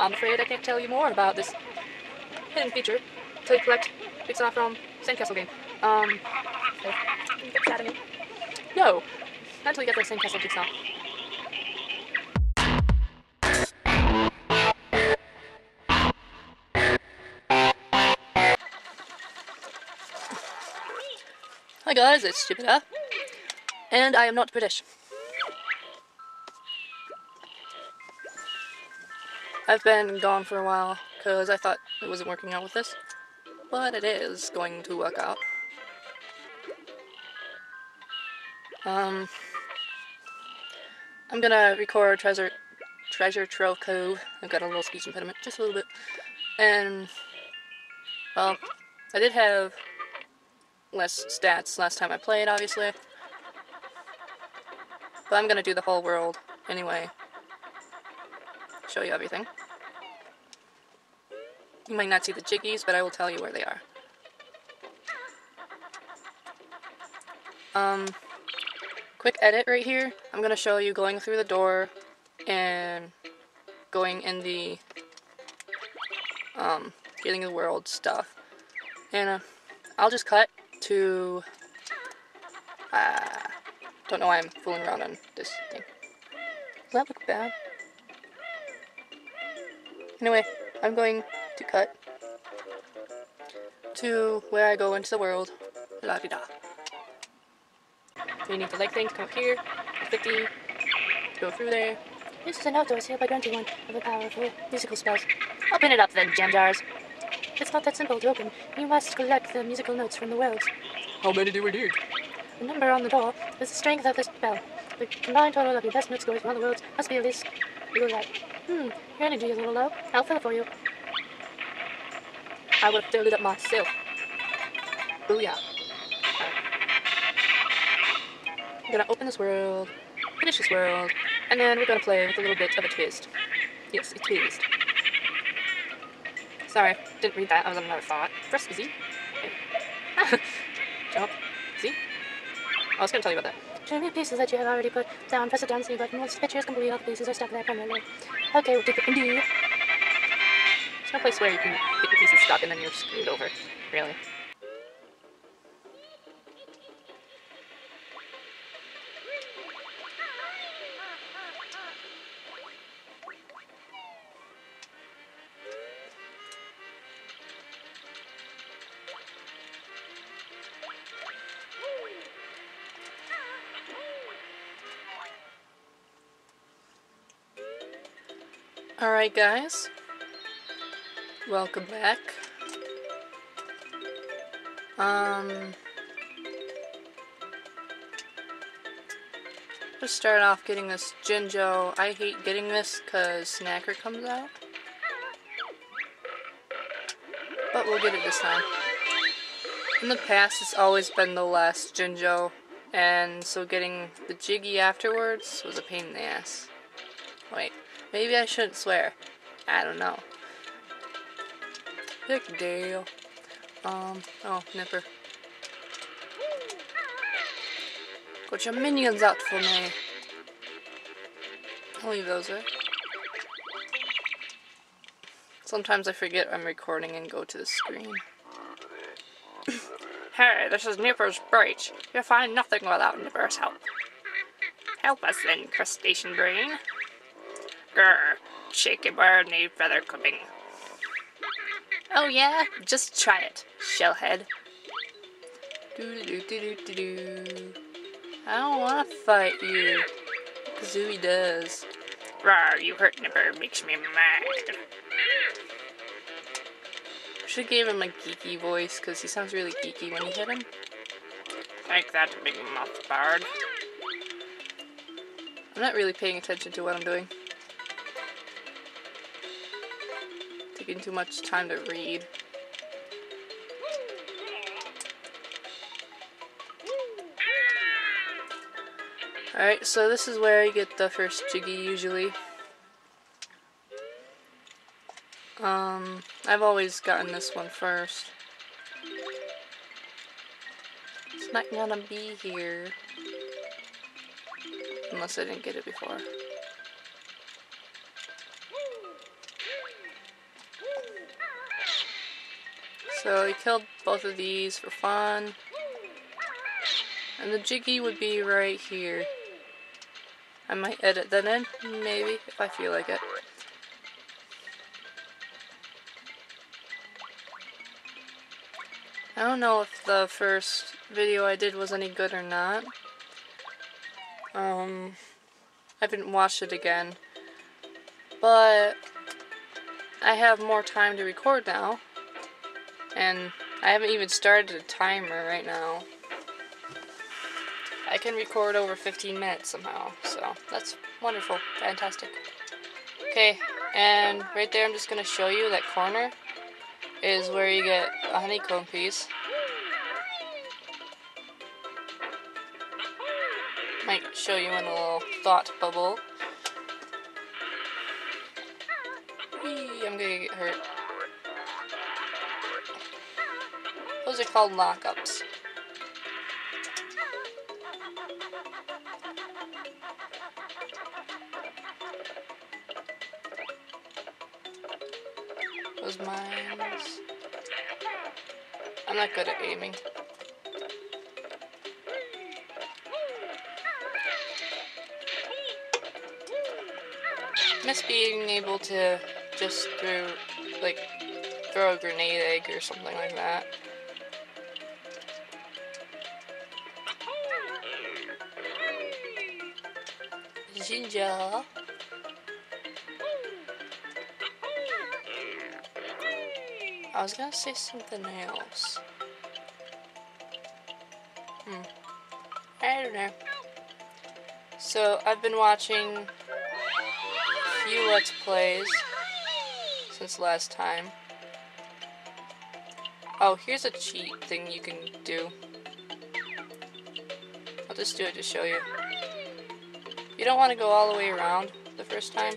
I'm afraid I can't tell you more about this hidden feature you collect Pixar from Sandcastle game. Um. No, not until you get the Sandcastle Jigsaw. Hi guys, it's Jupiter, and I am not British. I've been gone for a while because I thought it wasn't working out with this, but it is going to work out. Um, I'm gonna record Treasure Treasure Trove Cove. I've got a little speech impediment, just a little bit, and well, I did have less stats last time I played, obviously. But I'm gonna do the whole world anyway. Show you everything. You might not see the jiggies, but I will tell you where they are. Um, quick edit right here. I'm gonna show you going through the door and going in the um, getting the world stuff. And uh, I'll just cut to, uh, don't know why I'm fooling around on this thing. Does that look bad? Anyway, I'm going to cut to where I go into the world. La di da. So you need the leg thing to come up here, 50, to go through there. This is an outdoor seal by granting one of the powerful musical spells. Open it up then, jam jars. It's not that simple to open. You must collect the musical notes from the worlds. How many do we need? The number on the door is the strength of this spell. The combined total of your best note scores from all the worlds must be at least to that. Hmm, your energy is a little low. I'll fill it for you. I would have filled it up myself. Booyah. I'm gonna open this world, finish this world, and then we're gonna play with a little bit of a twist. Yes, a twist. Sorry, didn't read that. I was on another thought. Press Z. Jump. Z. I was gonna tell you about that. To remove pieces that you have already put down, press the down C button. Once the picture complete, all the pieces are stuck there permanently. Okay, we'll do undo. There's no place where you can get your pieces stuck and then you're screwed over. Really. Alright guys, welcome back. Um, let's start off getting this Jinjo. I hate getting this because Snacker comes out. But we'll get it this time. In the past, it's always been the last Jinjo, and so getting the Jiggy afterwards was a pain in the ass. Wait. Maybe I shouldn't swear. I don't know. Big deal. Um, oh, Nipper. Got your minions out for me. I'll leave those there. Sometimes I forget I'm recording and go to the screen. hey, this is Nipper's Breach. You'll find nothing without Nipper's help. Help us then, crustacean brain. Grr, shaky bird need feather clipping. Oh yeah? Just try it, shellhead. Doo doo doo. I don't want to fight you. Kazooie does. Rawr, you hurt Nipper makes me mad. Should give him a geeky voice because he sounds really geeky when you hit him. Take that, big moth bird. I'm not really paying attention to what I'm doing. Taking too much time to read. Alright, so this is where you get the first Jiggy usually. Um, I've always gotten this one first. It's not gonna be here. Unless I didn't get it before. So he killed both of these for fun. And the Jiggy would be right here. I might edit that in, maybe, if I feel like it. I don't know if the first video I did was any good or not. Um, I haven't watched it again. But I have more time to record now. And I haven't even started a timer right now. I can record over 15 minutes somehow, so that's wonderful, fantastic. Okay, and right there I'm just going to show you that corner is where you get a honeycomb piece. Might show you in a little thought bubble. Whee, I'm gonna get hurt. Those are called lockups. Those mines. I'm not good at aiming. Miss being able to just throw, like, throw a grenade egg or something like that. Ginger. I was gonna say something else. Hmm. I don't know. So, I've been watching a few Let's Plays since last time. Oh, here's a cheat thing you can do. I'll just do it to show you. You don't want to go all the way around the first time.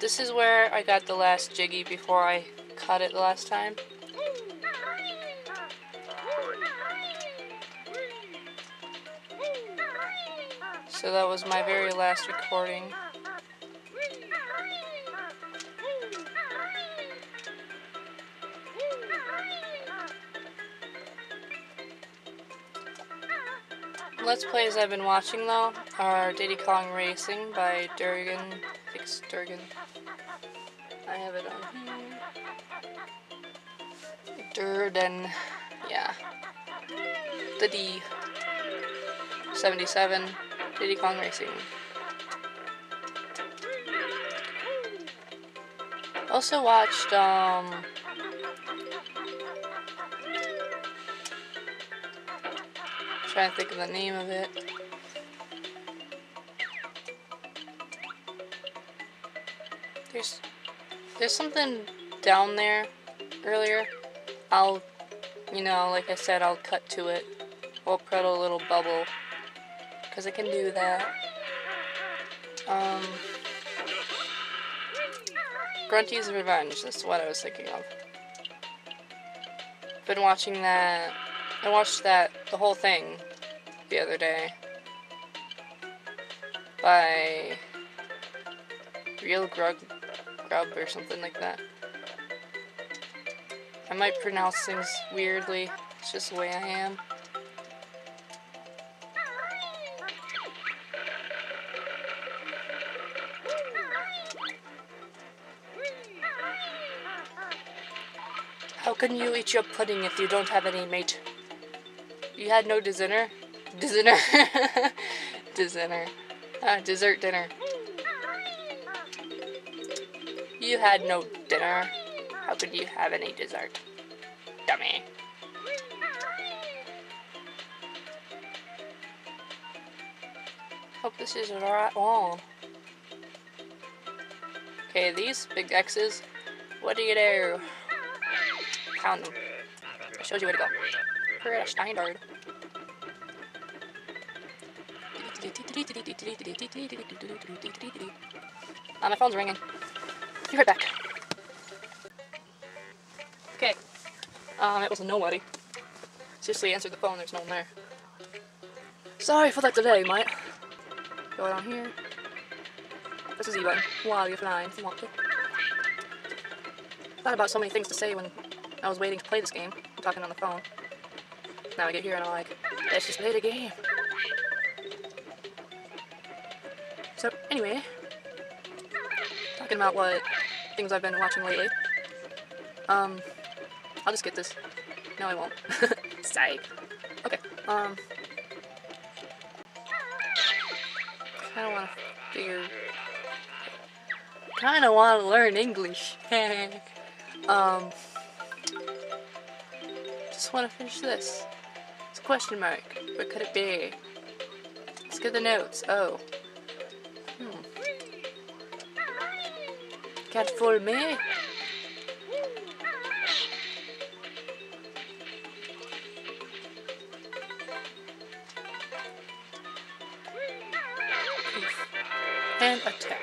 This is where I got the last Jiggy before I cut it the last time. So that was my very last recording. Let's plays I've been watching though are Diddy Kong Racing by Durgan. I think it's Durgan. I have it on here. Durden. Yeah. The D. 77. Diddy Kong Racing. Also watched, um... Trying to think of the name of it. There's there's something down there earlier. I'll you know, like I said, I'll cut to it. We'll put a little bubble. Cause I can do that. Um Grunty's Revenge, that's what I was thinking of. Been watching that I watched that, the whole thing, the other day. By Real Grug, Grub or something like that. I might pronounce things weirdly, it's just the way I am. How can you eat your pudding if you don't have any mate? You had no dessert? Dessert. dessert. Uh, dessert dinner. You had no dinner. How could you have any dessert? Dummy. Hope this is the right one. Okay, these big X's. What do you do? Count them. Shows you where to go. Greta Steindard. Ah, my phone's ringing. Be right back. Okay. Um, it was nobody. Seriously, answered the phone, there's no one there. Sorry for that delay, mate. Go down here. This is E button. While you're flying, if you want to. Thought about so many things to say when I was waiting to play this game. I'm talking on the phone. Now I get here and I'm like, let's just play the game. So, anyway, talking about what things I've been watching lately. Um, I'll just get this. No, I won't. Psych. Okay, um, kind of want to figure. Kind of want to learn English. um, just want to finish this. It's a question mark. What could it be? Let's get the notes. Oh. Can't fool me. And attack.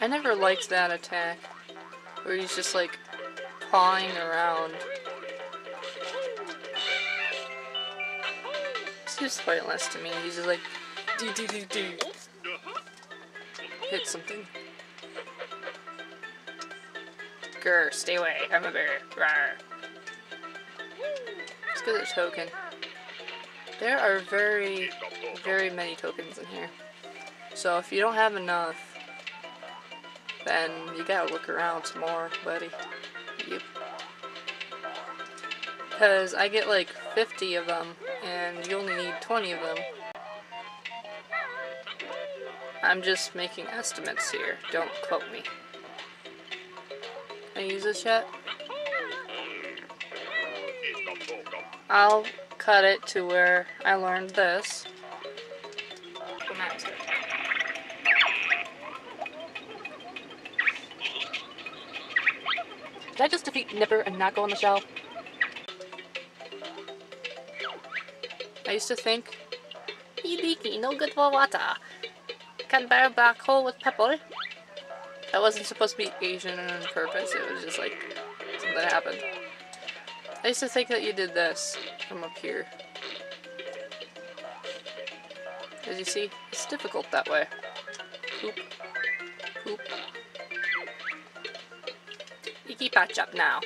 I never liked that attack. Where he's just like pawing around. It's just pointless to me. He's just like do do do do. Hit something. Grr, stay away. I'm a bear. Rawr. Let's get a token. There are very, very many tokens in here. So if you don't have enough, then you gotta look around some more, buddy. Yep. Because I get like 50 of them, and you only need 20 of them. I'm just making estimates here. Don't quote me. Can I use this yet? I'll cut it to where I learned this. Did I just defeat Nipper and not go on the shelf? I used to think, he leaky, no good for water. Can bear black hole with pepper. That wasn't supposed to be Asian on purpose, it was just like something happened. I used to think that you did this from up here. As you see, it's difficult that way. Poop. Poop. Icky patch up now.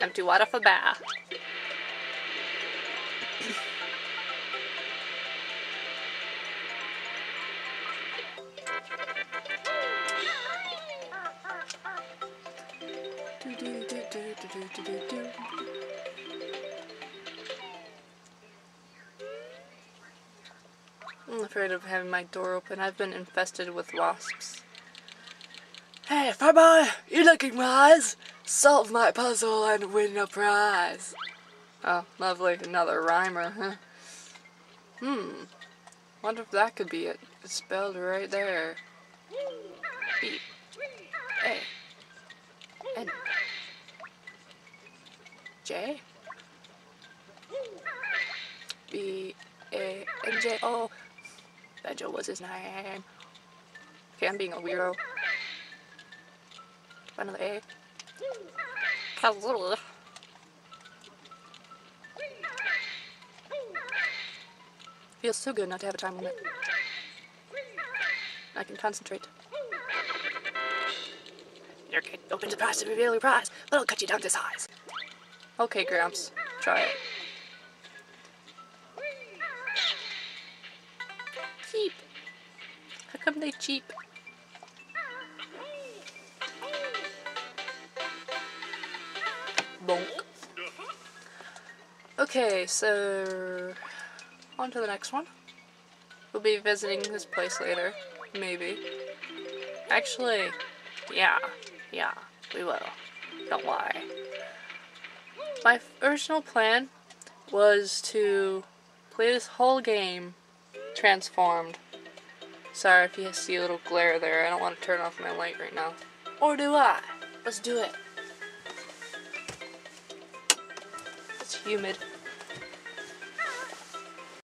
Empty water for bear. Do do do. I'm afraid of having my door open. I've been infested with wasps. Hey, Farmer! You looking wise? Solve my puzzle and win a prize. Oh, lovely. Another rhymer, huh? Hmm. Wonder if that could be it. It's spelled right there. J. B. A. N. J. O. Benjo was his name. Okay, I'm being a weirdo. Another A. Kazoo. Feels so good not to have a time limit. I can concentrate. Your kid opens a prize to reveal your prize, but it'll cut you down to size. Okay, Gramps. Try it. Cheap. How come they cheap? Bonk. Okay, so on to the next one. We'll be visiting this place later, maybe. Actually, yeah, yeah, we will. Don't lie. My original plan was to play this whole game transformed. Sorry if you see a little glare there. I don't want to turn off my light right now. Or do I? Let's do it. It's humid.